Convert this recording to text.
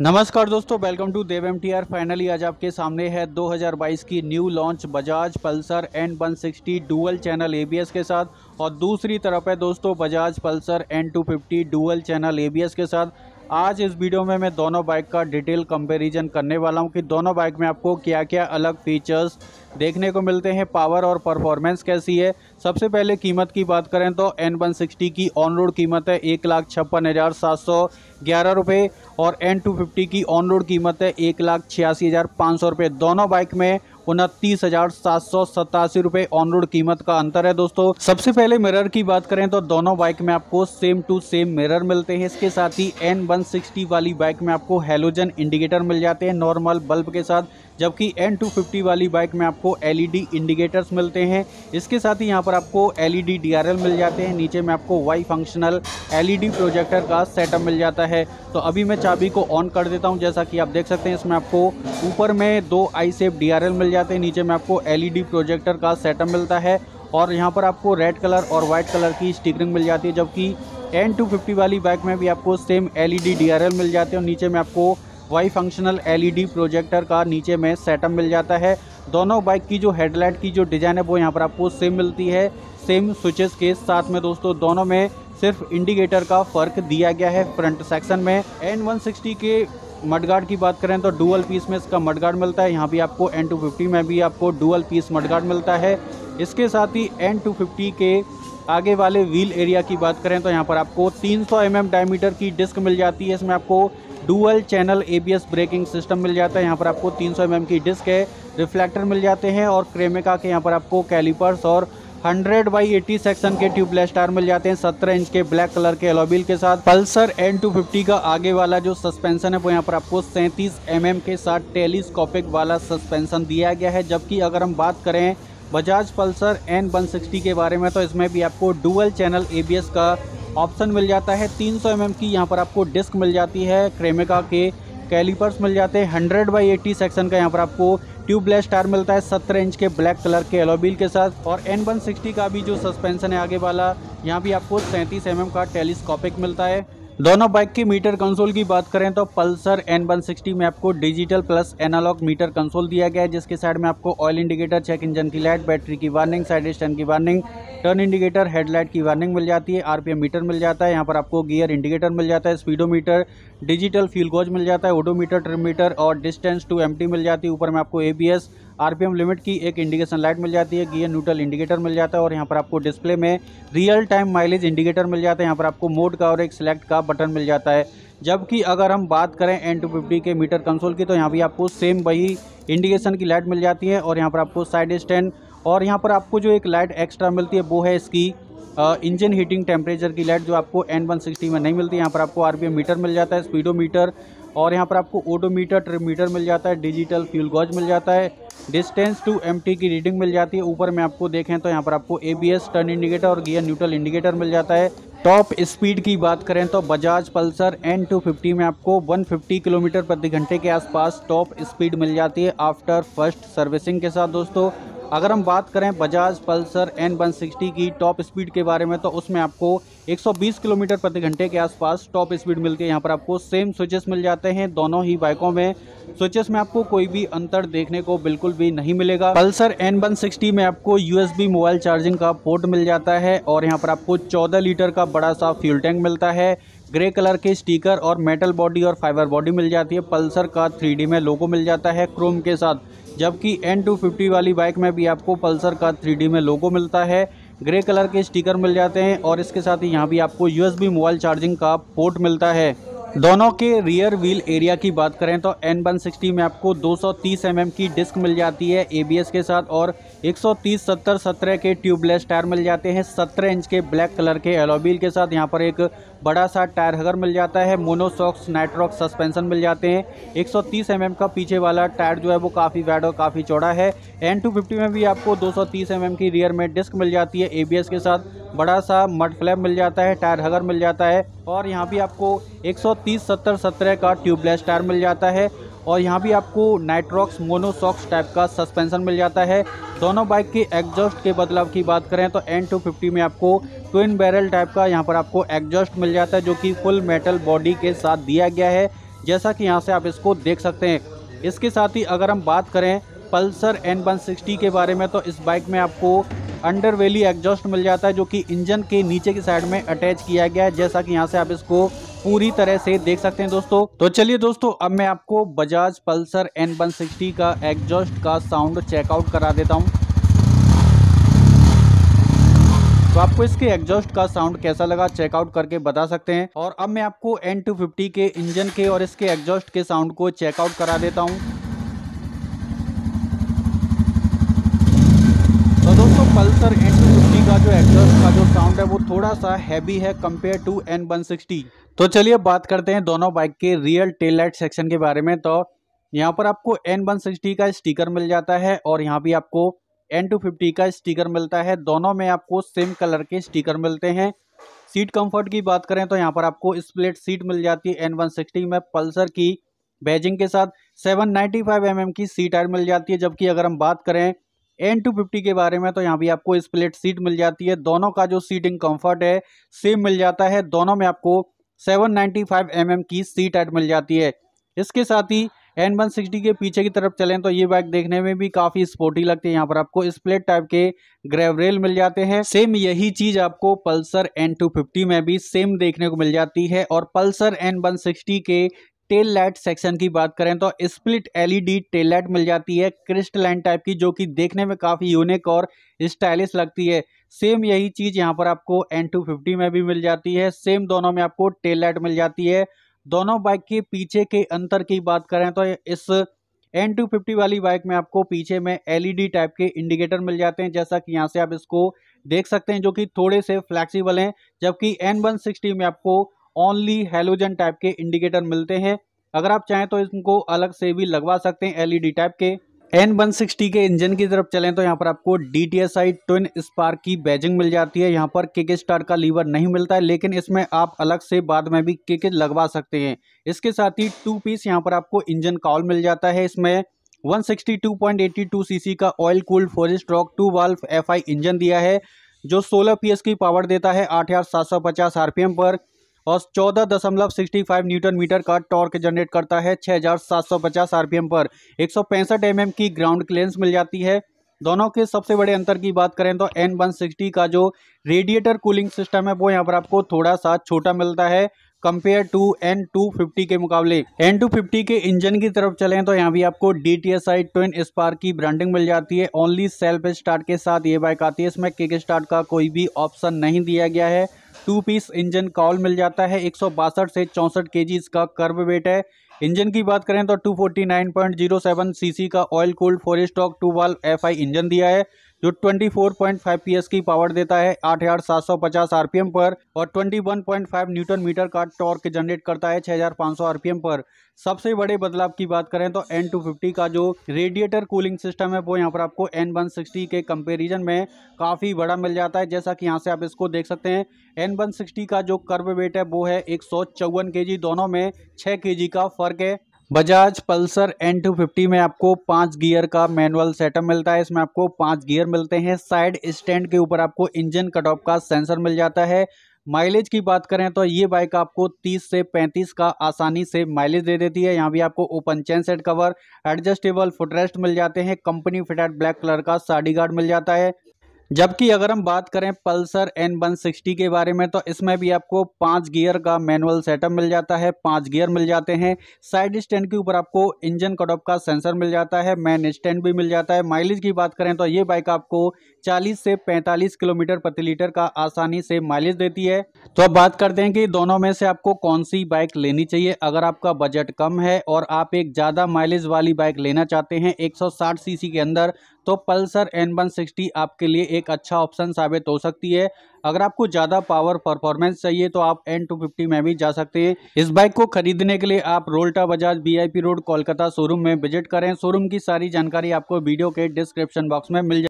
नमस्कार दोस्तों welcome to Dev M T R finally आज आपके सामने है 2022 की new launch Bajaj Pulsar N one sixty dual channel ABS के साथ। और दूसरी तरफ़ है दोस्तों Bajaj Pulsar N two fifty dual channel ABS के साथ। आज इस वीडियो में मैं दोनों बाइक का डिटेल कंपैरिजन करने वाला हूँ कि दोनों बाइक में आपको क्या क्या अलग फीचर्स देखने को मिलते हैं, पावर और परफॉर्मेंस कैसी है। सबसे पहले कीमत की बात करें तो एन वन सिक्सटी की ऑन रोड कीमत है एक लाख छप्पन हज़ार सात सौ ग्यारह रुपये और एन टू फिफ्टी की ऑन रोड कीमत है एक लाख छियासी हज़ार पाँच सौ रुपये दोनों बाइक में उनतीस हज़ार सात सौ सतासी रुपए ऑन रोड कीमत का अंतर है दोस्तों। सबसे पहले मिरर की बात करें तो दोनों बाइक में आपको सेम टू सेम मिरर मिलते हैं। इसके साथ ही एन वन सिक्सटी वाली बाइक में आपको हेलोजन इंडिकेटर मिल जाते हैं नॉर्मल बल्ब के साथ। जबकि एन टू फिफ्टी वाली बाइक में आपको एलईडी इंडिकेटर्स मिलते हैं। इसके साथ ही यहाँ पर आपको एलईडी डीआरएल मिल जाते हैं। नीचे में आपको वाई फंक्शनल एलईडी प्रोजेक्टर का सेटअप मिल जाता है। तो अभी मैं चाबी को ऑन कर देता हूँ। जैसा कि आप देख सकते हैं, इसमें आपको ऊपर में दो आई सेफ़ डी मिल जाते हैं। नीचे में आपको LED प्रोजेक्टर का सेटअप मिलता है। और यहाँ पर आपको रेड कलर और वाइट कलर की स्टिकरिंग मिल जाती है। जबकि एन टू फिफ्टी वाली बाइक में भी आपको सेम एल ई मिल जाते हैं। और नीचे में आपको वाई फंक्शनल एलईडी प्रोजेक्टर का नीचे में सेटअप मिल जाता है। दोनों बाइक की जो हेडलाइट की जो डिज़ाइन है, वो यहाँ पर आपको सेम मिलती है। सेम स्विचेस के साथ में दोस्तों, दोनों में सिर्फ़ इंडिकेटर का फ़र्क दिया गया है फ्रंट सेक्शन में। एन वन के मडगार्ड की बात करें तो डुअल पीस में इसका मडगार्ड मिलता है। यहाँ भी आपको एन टू में भी आपको डुअल पीस मडगार्ड मिलता है। इसके साथ ही एन टू के आगे वाले व्हील एरिया की बात करें तो यहाँ पर आपको 300 सौ mm डायमीटर की डिस्क मिल जाती है। इसमें आपको dual channel ABS braking system मिल जाता है। यहाँ पर आपको 300 सौ mm की डिस्क है, रिफ्लेक्टर मिल जाते हैं और क्रेमिका के यहाँ पर आपको कैलिपर्स और 100 बाई एटी सेक्शन के ट्यूबलेस टायर मिल जाते हैं 17 इंच के ब्लैक कलर के एलोबिल के साथ। पल्सर एन टू का आगे वाला जो सस्पेंशन है, वो यहाँ पर आपको सैंतीस एम के साथ टेलीस्कोपिक वाला सस्पेंशन दिया गया है। जबकि अगर हम बात करें Bajaj Pulsar N one sixty के बारे में तो इसमें भी आपको डुअल चैनल एबीएस का ऑप्शन मिल जाता है 300 सौ mm की। यहाँ पर आपको डिस्क मिल जाती है, क्रेमिका के कैलीपर्स मिल जाते हैं, हंड्रेड बाई एटी सेक्शन का यहाँ पर आपको ट्यूबलेस टायर मिलता है सत्रह इंच के ब्लैक कलर के एलोबिल के साथ। और एन वन का भी जो सस्पेंशन है आगे वाला, यहाँ भी आपको सैंतीस एम mm का टेलीस्कोपिक मिलता है। दोनों बाइक की मीटर कंसोल की बात करें तो पल्सर एन वन सिक्सटी में आपको digital plus analogue meter console दिया गया है, जिसके साइड में आपको ऑयल इंडिकेटर चेक इंजन की लाइट बैटरी की वार्निंग साइड स्टैंड की वार्निंग टर्न इंडिकेटर हेडलाइट की वार्निंग मिल जाती है आरपीएम मीटर मिल जाता है, यहाँ पर आपको गियर इंडिकेटर मिल जाता है स्पीडोमीटर डिजिटल फ्यूल गॉज मिल जाता है ओडोमीटर ट्रिम मीटर और डिस्टेंस टू एम मिल जाती है, ऊपर में आपको एबीएस आरपीएम लिमिट की एक इंडिकेशन लाइट मिल जाती है गियर न्यूट्रल इंडिकेटर मिल जाता है और यहाँ पर आपको डिस्प्ले में रियल टाइम माइलेज इंडिकेटर मिल जाता है। यहाँ पर आपको मोड का और एक सिलेक्ट का बटन मिल जाता है। जबकि अगर हम बात करें एन टू फिफ्टी के मीटर कंसोल की तो यहाँ भी आपको सेम वही इंडिकेशन की लाइट मिल जाती है और यहाँ पर आपको साइड स्टैंड और यहाँ पर आपको जो एक लाइट एक्स्ट्रा मिलती है, वो है इसकी इंजन हीटिंग टेम्परेचर की लाइट, जो आपको एन वन सिक्सटी में नहीं मिलती। यहाँ पर आपको आरपीएम मीटर मिल जाता है स्पीडोमीटर और यहाँ पर आपको ओडोमीटर ट्रिमीटर मिल जाता है डिजिटल फ्यूल गॉज मिल जाता है। डिस्टेंस टू एमटी की रीडिंग मिल जाती है। ऊपर में आपको देखें तो यहाँ पर आपको एबीएस टर्न इंडिकेटर और गियर न्यूट्रल इंडिकेटर मिल जाता है। टॉप स्पीड की बात करें तो Bajaj Pulsar N two fifty में आपको 150 किलोमीटर प्रति घंटे के आसपास टॉप स्पीड मिल जाती है। आफ्टर फ़र्स्ट सर्विसिंग के साथ दोस्तों अगर हम बात करें बजाज पल्सर एन वन की टॉप स्पीड के बारे में तो उसमें आपको 120 किलोमीटर प्रति घंटे के आसपास टॉप स्पीड मिलती है। यहाँ पर आपको सेम स्विचेस मिल जाते हैं, दोनों ही बाइकों में। स्विचेस में आपको कोई भी अंतर देखने को बिल्कुल भी नहीं मिलेगा। पल्सर एन वन में आपको यूएसबी मोबाइल चार्जिंग का पोर्ट मिल जाता है और यहाँ पर आपको चौदह लीटर का बड़ा सा फ्यूल टैंक मिलता है। ग्रे कलर के स्टिकर और मेटल बॉडी और फाइबर बॉडी मिल जाती है। पल्सर का थ्री में लोगो मिल जाता है। क्रोम के साथ जबकि एन टू फिफ्टी वाली बाइक में भी आपको पल्सर का थ्री में लोगो मिलता है। ग्रे कलर के स्टिकर मिल जाते हैं और इसके साथ ही यहाँ भी आपको यूएसबी मोबाइल चार्जिंग का पोर्ट मिलता है। दोनों के रियर व्हील एरिया की बात करें तो एन वन सिक्सटी में आपको 230 mm की डिस्क मिल जाती है एबीएस के साथ और 130 70 17 के ट्यूबलेस टायर मिल जाते हैं। 17 इंच के ब्लैक कलर के एलोबील के साथ यहाँ पर एक बड़ा सा टायर हगर मिल जाता है। मोनोसॉक्स नाइट्रॉक सस्पेंशन मिल जाते हैं। 130 mm का पीछे वाला टायर जो है वो काफ़ी वैड और काफ़ी चौड़ा है। एन में भी आपको दो 230 mm की रियर में डिस्क मिल जाती है एबीएस के साथ। बड़ा सा मड फ्लैप मिल जाता है, टायर हगर मिल जाता है और यहाँ भी आपको 130 70 17 का ट्यूबलेस टायर मिल जाता है और यहाँ भी आपको नाइट्रॉक्स मोनोसॉक्स टाइप का सस्पेंशन मिल जाता है। दोनों बाइक के एग्जॉस्ट के बदलाव की बात करें तो एन टू फिफ्टी में आपको ट्विन बैरल टाइप का यहाँ पर आपको एग्जॉस्ट मिल जाता है जो कि फुल मेटल बॉडी के साथ दिया गया है। जैसा कि यहाँ से आप इसको देख सकते हैं। इसके साथ ही अगर हम बात करें पल्सर एन वन सिक्सटी के बारे में तो इस बाइक में आपको अंडर वेली एग्जॉस्ट मिल जाता है, जो कि इंजन के नीचे की साइड में अटैच किया गया है। जैसा कि यहाँ से आप इसको पूरी तरह से देख सकते हैं दोस्तों। तो चलिए दोस्तों, अब मैं आपको बजाज पल्सर एन वन का एग्जॉस्ट का साउंड चेकआउट करा देता हूँ। तो आपको इसके एग्जॉस्ट का साउंड कैसा लगा चेकआउट करके बता सकते हैं। और अब मैं आपको एन टू फिफ्टी के इंजन के और इसके एग्जॉस्ट के साउंड को चेकआउट करा देता हूँ। पल्सर एन टू फिफ्टी का जो एग्जॉस्ट का जो साउंड है, वो थोड़ा सा हैवी है compare to N one sixty तो चलिए बात करते हैं दोनों बाइक के रियल टेल लाइट सेक्शन के बारे में। तो यहाँ पर आपको एन वन सिक्सटी का स्टिकर मिल जाता है और यहाँ भी आपको एन टू फिफ्टी का स्टिकर मिलता है। दोनों में आपको सेम कलर के स्टिकर मिलते हैं। सीट कंफर्ट की बात करें तो यहाँ पर आपको स्प्लिट सीट मिल जाती है एन वन सिक्सटी में पल्सर की। बैजिंग के साथ seven ninety five M M की सीट टायर मिल जाती है। जबकि अगर हम बात करें एन टू फिफ्टी के बारे में तो यहाँ भी आपको स्प्लिट सीट मिल जाती है। दोनों का जो सीटिंग कंफर्ट है सेम मिल जाता है। दोनों में आपको 795 mm की सीट एड मिल जाती है। इसके साथ ही एन वन सिक्सटी के पीछे की तरफ़ चलें तो ये बाइक देखने में भी काफ़ी स्पोर्टी लगती है। यहाँ पर आपको स्प्लिट टाइप के ग्रेवरेल मिल जाते हैं। सेम यही चीज़ आपको पल्सर एन टू फिफ्टी में भी सेम देखने को मिल जाती है। और पल्सर एन वन सिक्सटी के टेल लाइट सेक्शन की बात करें तो स्प्लिट एलईडी टेल लाइट मिल जाती है क्रिस्टलाइन टाइप की, जो कि देखने में काफ़ी यूनिक और स्टाइलिश लगती है। सेम यही चीज़ यहाँ पर आपको एन टू फिफ्टी में भी मिल जाती है। सेम दोनों में आपको टेल लाइट मिल जाती है। दोनों बाइक के पीछे के अंतर की बात करें तो इस एन टू फिफ्टी वाली बाइक में आपको पीछे में एलईडी टाइप के इंडिकेटर मिल जाते हैं। जैसा कि यहाँ से आप इसको देख सकते हैं, जो कि थोड़े से फ्लैक्सीबल हैं, जबकि एन वन सिक्सटी में आपको ओनली हेलोजन टाइप के इंडिकेटर मिलते हैं। अगर आप चाहें तो इनको अलग से भी लगवा सकते हैं एलईडी टाइप के। एन वन सिक्सटी के इंजन की तरफ़ चलें तो यहाँ पर आपको D T S I twin spark की बैजिंग मिल जाती है। यहाँ पर किक स्टार्ट का लीवर नहीं मिलता है, लेकिन इसमें आप अलग से बाद में भी किक लगवा सकते हैं। इसके साथ ही टू पीस यहाँ पर आपको इंजन कॉल मिल जाता है। इसमें 162.82 सीसी का oil cooled four stroke two valve FI engine दिया है, जो 16 पीएस की पावर देता है 8750 आरपीएम पर। और चौदह दशमलव सिक्सटी फाइव न्यूटन मीटर का टॉर्क जनरेट करता है छः हज़ार सात सौ पचास आरपीएम पर। एक सौ पैंसठ एम की ग्राउंड क्लियरेंस मिल जाती है। दोनों के सबसे बड़े अंतर की बात करें तो एन वन सिक्सटी का जो रेडिएटर कूलिंग सिस्टम है, वो यहाँ पर आपको थोड़ा सा छोटा मिलता है compare to N two fifty के मुकाबले। एन टू फिफ्टी के इंजन की तरफ़ चलें तो यहाँ भी आपको D T S I twin spark की ब्रांडिंग मिल जाती है। ओनली सेल्फ स्टार्ट के साथ ये बाइक आती है। इसमें किक स्टार्ट का कोई भी ऑप्शन नहीं दिया गया है। टू पीस इंजन कॉल मिल जाता है, एक सौ बासठ से चौंसठ के इसका कर्व वेट है। इंजन की बात करें तो 249.07 सीसी का oil cooled four stroke two valve FI engine दिया है। जो 24.5 पीएस की पावर देता है 8,750 आरपीएम पर और 21.5 न्यूटन मीटर का टॉर्क जनरेट करता है 6,500 आरपीएम पर। सबसे बड़े बदलाव की बात करें तो N250 का जो रेडिएटर कूलिंग सिस्टम है वो यहाँ पर आपको N160 के कंपैरिजन में काफ़ी बड़ा मिल जाता है। जैसा कि यहाँ से आप इसको देख सकते हैं N160 का जो कर्व वेट है वो है एक सौ चौवन के जी दोनों में छः के जी का फ़र्क है। Bajaj Pulsar N two fifty में आपको पाँच गियर का मैनुअल सेटअप मिलता है। इसमें आपको पाँच गियर मिलते हैं। साइड स्टैंड के ऊपर आपको इंजन कट ऑफ़ का सेंसर मिल जाता है। माइलेज की बात करें तो ये बाइक आपको 30 से 35 का आसानी से माइलेज दे देती है। यहाँ भी आपको open chain set cover, adjustable footrest मिल जाते हैं। कंपनी फिटेड ब्लैक कलर का साडी गार्ड मिल जाता है। जबकि अगर हम बात करें पल्सर एन वन सिक्सटी के बारे में तो इसमें भी आपको पाँच गियर का मैनुअल सेटअप मिल जाता है, पाँच गियर मिल जाते हैं। साइड स्टैंड के ऊपर आपको इंजन कट ऑफ़ का सेंसर मिल जाता है, मैन स्टैंड भी मिल जाता है। माइलेज की बात करें तो ये बाइक आपको 40 से 45 किलोमीटर प्रति लीटर का आसानी से माइलेज देती है। तो अब बात करते हैं कि दोनों में से आपको कौन सी बाइक लेनी चाहिए। अगर आपका बजट कम है और आप एक ज़्यादा माइलेज वाली बाइक लेना चाहते हैं, एक सीसी के अंदर तो पल्सर एन आपके लिए एक अच्छा ऑप्शन साबित हो सकती है। अगर आपको ज़्यादा पावर परफॉर्मेंस चाहिए तो आप एन टू फिफ्टी में भी जा सकते हैं। इस बाइक को खरीदने के लिए आप Rolta Bajaj B road Kolkata showroom में विज़िट करें। शोरूम की सारी जानकारी आपको वीडियो के डिस्क्रिप्शन बॉक्स में मिल